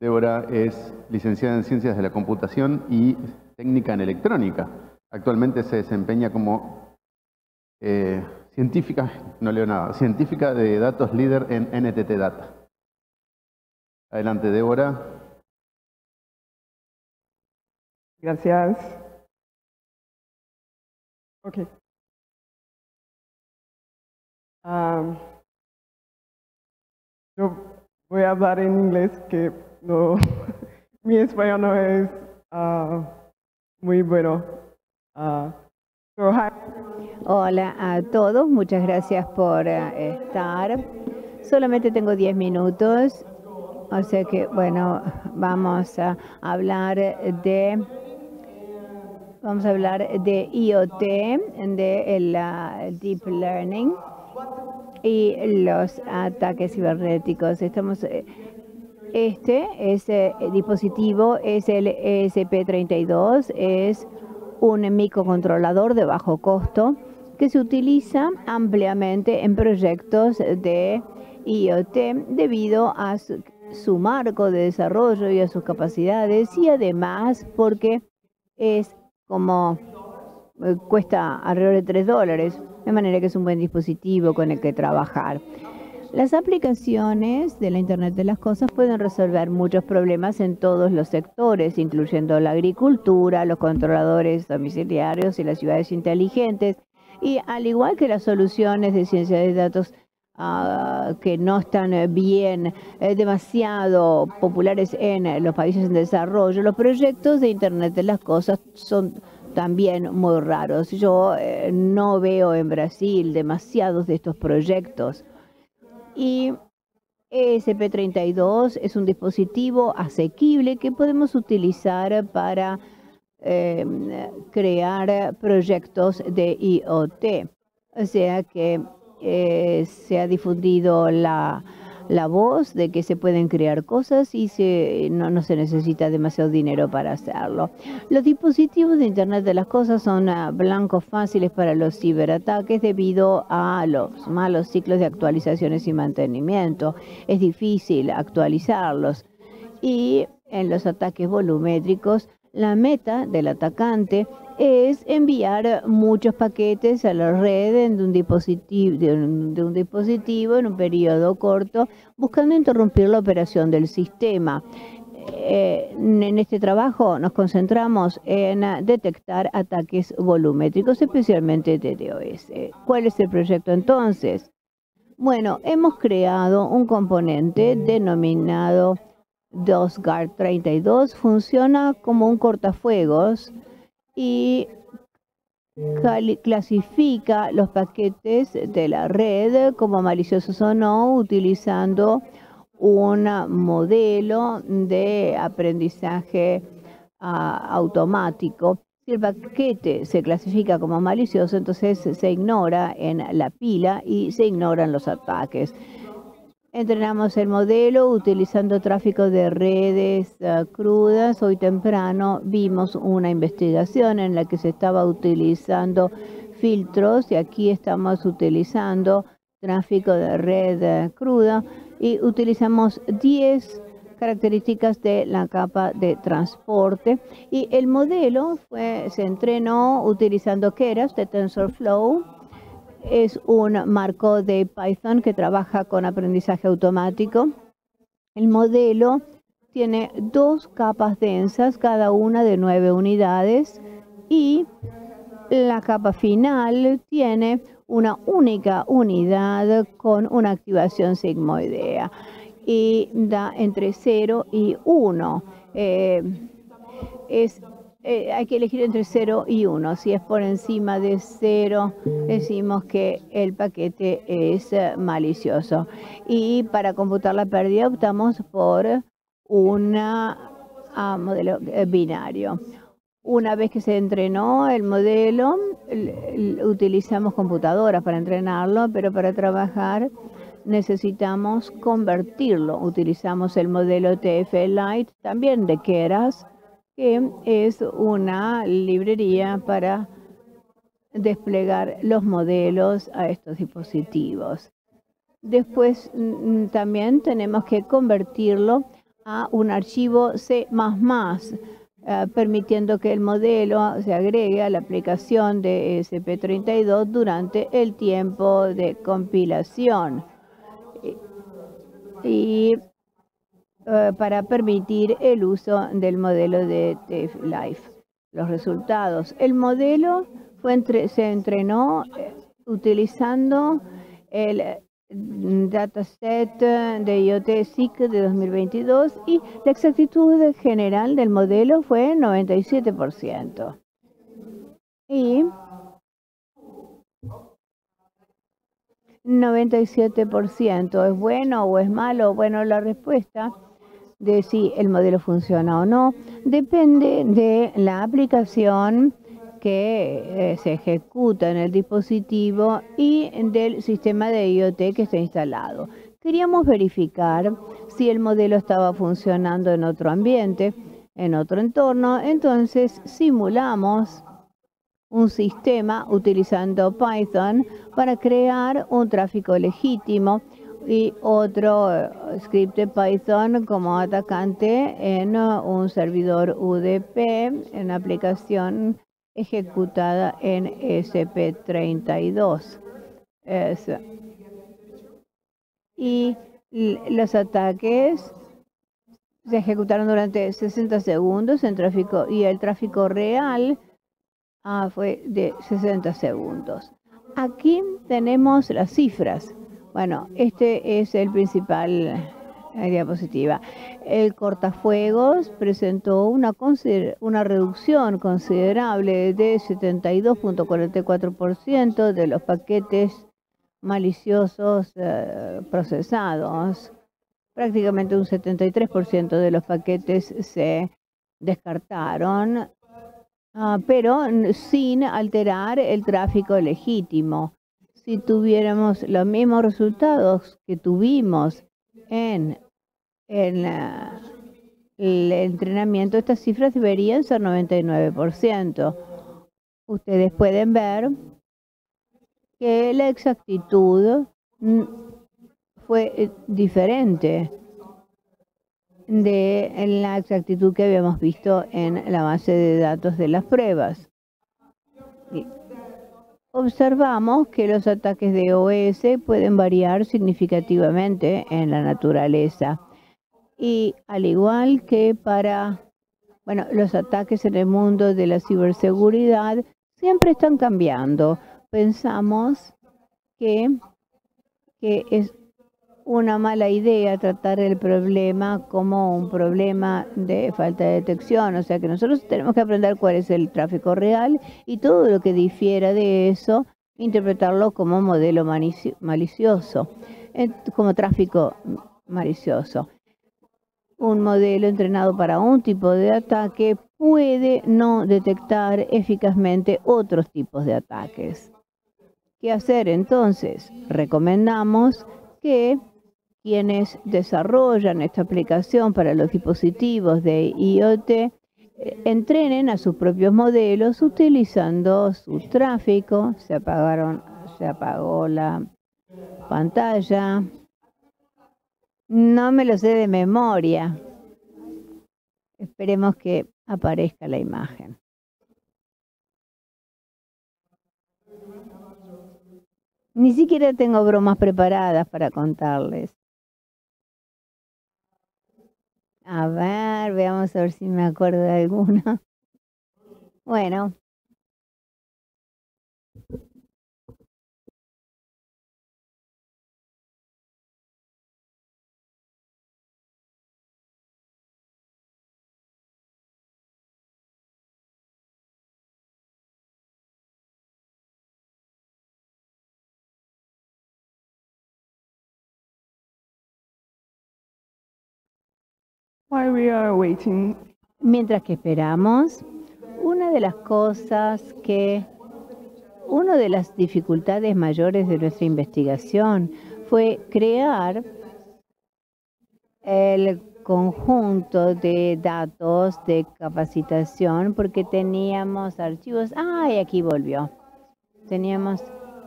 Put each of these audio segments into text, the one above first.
Débora es licenciada en Ciencias de la Computación y Técnica en Electrónica. Actualmente se desempeña como eh, científica, no leo nada, científica de datos líder en NTT Data. Adelante, Débora. Gracias. Ok. Um, yo voy a hablar en inglés, que no, mi español no es uh, muy bueno. Uh. Hola a todos, muchas gracias por uh, estar. Solamente tengo 10 minutos, o sea que, bueno, vamos a hablar de Vamos a hablar de IoT, de el, uh, Deep Learning y los ataques cibernéticos. Estamos, eh, este ese dispositivo es el ESP32, es un microcontrolador de bajo costo que se utiliza ampliamente en proyectos de IoT debido a su, su marco de desarrollo y a sus capacidades y además porque es como eh, cuesta alrededor de 3 dólares, de manera que es un buen dispositivo con el que trabajar. Las aplicaciones de la Internet de las Cosas pueden resolver muchos problemas en todos los sectores, incluyendo la agricultura, los controladores domiciliarios y las ciudades inteligentes. Y al igual que las soluciones de ciencia de datos uh, que no están bien, eh, demasiado populares en los países en desarrollo, los proyectos de Internet de las Cosas son también muy raros. Yo eh, no veo en Brasil demasiados de estos proyectos. Y ESP32 es un dispositivo asequible que podemos utilizar para eh, crear proyectos de IoT. O sea que eh, se ha difundido la, la voz de que se pueden crear cosas y se, no, no, se necesita demasiado dinero para hacerlo. Los dispositivos de Internet de las Cosas son uh, blancos fáciles para los ciberataques debido a los malos ciclos de actualizaciones y mantenimiento. Es difícil actualizarlos. Y en los ataques volumétricos, la meta del atacante es enviar muchos paquetes a la red de un, dispositivo, de un, dispositivo en un periodo corto, buscando interrumpir la operación del sistema. Eh, en este trabajo nos concentramos en detectar ataques volumétricos, especialmente DDoS. ¿Cuál es el proyecto entonces? Bueno, hemos creado un componente denominado DOSGuard 32. Funciona como un cortafuegos y clasifica los paquetes de la red como maliciosos o no utilizando un modelo de aprendizaje uh, automático. Si el paquete se clasifica como malicioso, entonces se ignora en la pila y se ignoran los ataques. Entrenamos el modelo utilizando tráfico de redes uh, crudas. Hoy temprano vimos una investigación en la que se estaba utilizando filtros y aquí estamos utilizando tráfico de red uh, cruda y utilizamos 10 características de la capa de transporte y el modelo fue, se entrenó utilizando Keras de TensorFlow es un marco de Python que trabaja con aprendizaje automático. El modelo tiene dos capas densas, cada una de nueve unidades, y la capa final tiene una única unidad con una activación sigmoidea y da entre 0 y 1. Eh, es eh, hay que elegir entre 0 y 1. Si es por encima de 0, decimos que el paquete es eh, malicioso. Y para computar la pérdida optamos por un ah, modelo eh, binario. Una vez que se entrenó el modelo, utilizamos computadoras para entrenarlo, pero para trabajar necesitamos convertirlo. Utilizamos el modelo TF Lite, también de Keras, que es una librería para desplegar los modelos a estos dispositivos. Después mm, también tenemos que convertirlo a un archivo C++, eh, permitiendo que el modelo se agregue a la aplicación de SP32 durante el tiempo de compilación y eh, para permitir el uso del modelo de Life. Los resultados. El modelo fue se entrenó eh, utilizando el dataset de IoT SIC de 2022 y la exactitud general del modelo fue 97%. Y 97% es bueno o es malo. Bueno, la respuesta de si el modelo funciona o no depende de la aplicación que eh, se ejecuta en el dispositivo y del sistema de IoT que está instalado. Queríamos verificar si el modelo estaba funcionando en otro ambiente, en otro entorno, entonces simulamos un sistema utilizando Python para crear un tráfico legítimo y otro eh, script de Python como atacante en un servidor UDP, en aplicación ejecutada en SP32. Y los ataques se ejecutaron durante 60 segundos en tráfico y el tráfico real ah, fue de 60 segundos. Aquí tenemos las cifras. Bueno, este es el principal diapositiva. El cortafuegos presentó una, una reducción considerable de 72.44% de los paquetes maliciosos eh, procesados. Prácticamente un 73% de los paquetes se descartaron, ah, pero sin alterar el tráfico legítimo. Si tuviéramos los mismos resultados que tuvimos en, el entrenamiento, estas cifras deberían ser 99%. Ustedes pueden ver que la exactitud fue eh, diferente de la exactitud que habíamos visto en la base de datos de las pruebas observamos que los ataques de OS pueden variar significativamente en la naturaleza. Y al igual que para, bueno, los ataques en el mundo de la ciberseguridad siempre están cambiando. Pensamos que, que es una mala idea tratar el problema como un problema de falta de detección. O sea que nosotros tenemos que aprender cuál es el tráfico real y todo lo que difiera de eso, interpretarlo como modelo malicioso, como tráfico malicioso. Un modelo entrenado para un tipo de ataque puede no detectar eficazmente otros tipos de ataques. ¿Qué hacer entonces? Recomendamos que quienes desarrollan esta aplicación para los dispositivos de IoT eh, entrenen a sus propios modelos utilizando su tráfico. Se apagaron, se apagó la pantalla. No me lo sé de memoria. Esperemos que aparezca la imagen. Ni siquiera tengo bromas preparadas para contarles. A ver, veamos a ver si me acuerdo de alguna. Bueno. Mientras que esperamos, una de las cosas que, una de las dificultades mayores de nuestra investigación fue crear el conjunto de datos de capacitación porque teníamos archivos, ah, aquí volvió, teníamos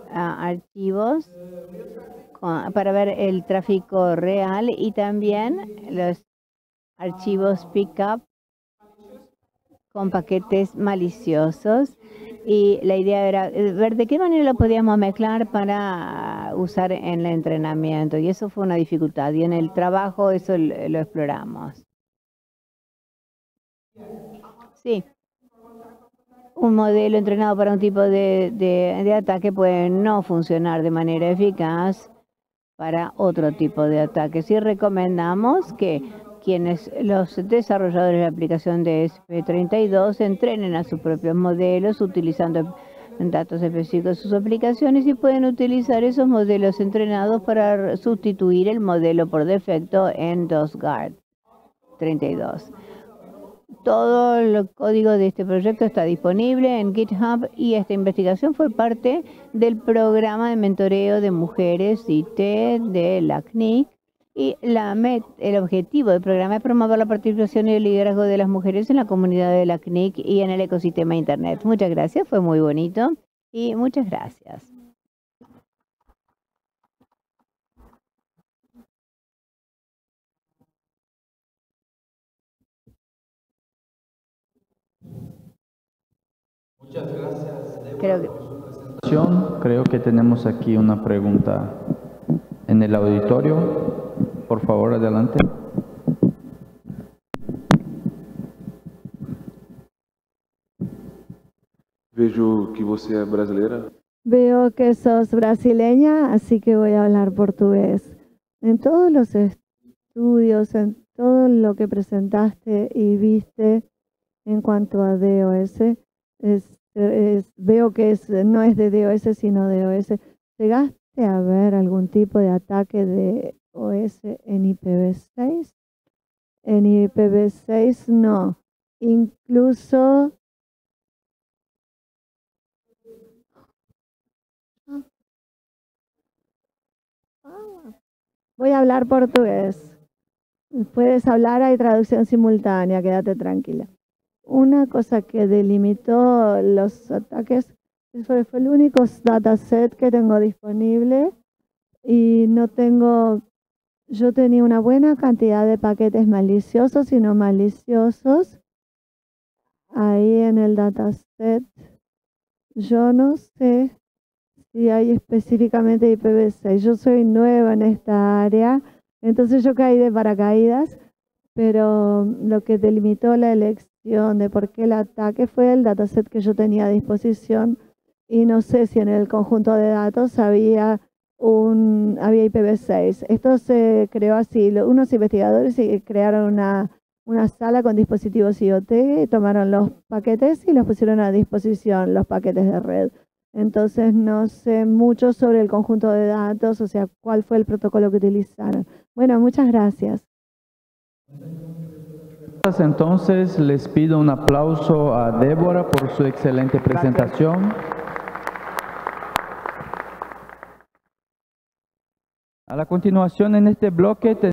ah, archivos para ver el tráfico real y también los archivos pickup con paquetes maliciosos y la idea era eh, ver de qué manera lo podíamos mezclar para usar en el entrenamiento y eso fue una dificultad y en el trabajo eso lo exploramos. Sí. Un modelo entrenado para un tipo de, de, ataque puede no funcionar de manera eficaz para otro tipo de ataques. Y recomendamos que quienes los desarrolladores de la aplicación de SP32 entrenen a sus propios modelos utilizando datos específicos de sus aplicaciones y pueden utilizar esos modelos entrenados para sustituir el modelo por defecto en DOSGuard 32. Todo el código de este proyecto está disponible en GitHub y esta investigación fue parte del programa de mentoreo de mujeres IT de la CNIC y la el objetivo del programa es promover la participación y el liderazgo de las mujeres en la comunidad de la CNIC y en el ecosistema Internet. Muchas gracias, fue muy bonito y muchas gracias. Muchas gracias, Creo que... por su presentación. Creo que tenemos aquí una pregunta en el auditorio. Por favor, adelante. Vejo que você é brasileira. Veo que sos brasileña, así que voy a hablar portugués. En todos los estudios, en todo lo que presentaste y viste en cuanto a DOS, es veo que es, no es de DOS, sino de OS. ¿Llegaste a ver algún tipo de ataque de OS en IPv6? En IPv6 no. Incluso Voy a hablar portugués. Puedes hablar, hay traducción simultánea, quédate tranquila. Una cosa que delimitó los ataques fue, fue el único dataset que tengo disponible y no tengo, yo tenía una buena cantidad de paquetes maliciosos y no maliciosos ahí en el dataset. Yo no sé si hay específicamente IPv6. Yo soy nueva en esta área, entonces yo caí de paracaídas, pero lo que delimitó la elección de por qué el ataque fue el dataset que yo tenía a disposición y no sé si en el conjunto de datos había un había IPv6. Esto se creó así. Unos investigadores crearon una, una sala con dispositivos IoT tomaron los paquetes y los pusieron a disposición, los paquetes de red. Entonces no sé mucho sobre el conjunto de datos, o sea, cuál fue el protocolo que utilizaron. Bueno, muchas gracias. Entonces les pido un aplauso a Débora por su excelente presentación. A la continuación en este bloque